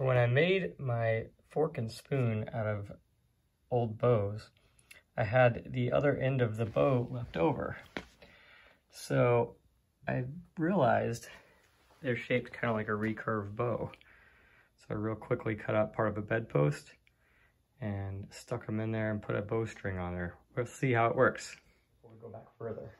When I made my fork and spoon out of old bows, I had the other end of the bow left over. So I realized they're shaped kind of like a recurve bow. So I real quickly cut out part of a bedpost and stuck them in there and put a bowstring on there. We'll see how it works. We'll go back further.